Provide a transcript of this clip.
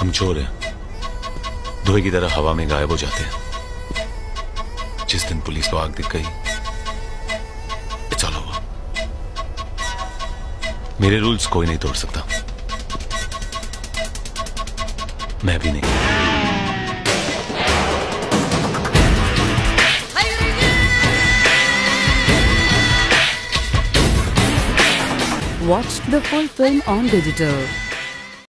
हम चोर हैं। धोए की तरह हवा में गायब हो जाते हैं। जिस दिन पुलिस को आग दिख गई चलो मेरे रूल्स कोई नहीं तोड़ सकता। मैं भी नहीं। Watch the full film on digital.